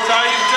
força aí.